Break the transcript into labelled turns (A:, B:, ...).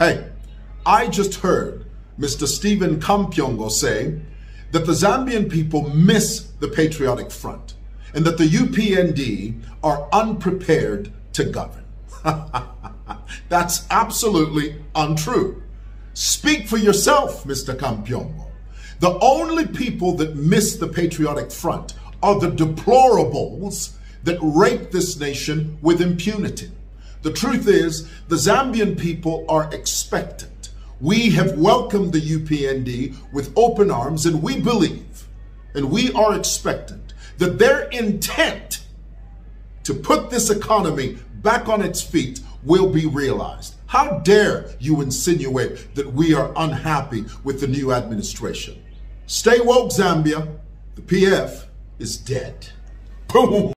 A: Hey, I just heard Mr. Stephen Kampyongo say that the Zambian people miss the Patriotic Front and that the UPND are unprepared to govern. That's absolutely untrue. Speak for yourself, Mr. Kampyongo. The only people that miss the Patriotic Front are the deplorables that rape this nation with impunity. The truth is, the Zambian people are expectant. We have welcomed the UPND with open arms, and we believe, and we are expectant, that their intent to put this economy back on its feet will be realized. How dare you insinuate that we are unhappy with the new administration? Stay woke, Zambia. The PF is dead. Boom.